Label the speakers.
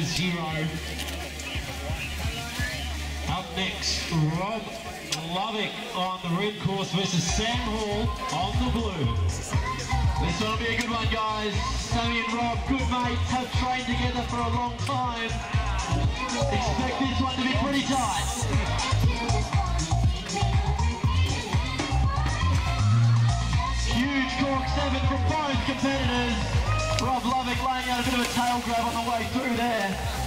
Speaker 1: versus Hero. Up next, Rob Lovick on the red course versus Sam Hall on the blue. This will be a good one, guys. Sammy and Rob, good mates, have trained together for a long time. Expect this one to be pretty tight. Huge cork seven from both competitors. Lovick laying out a bit of a tail grab on the way through there.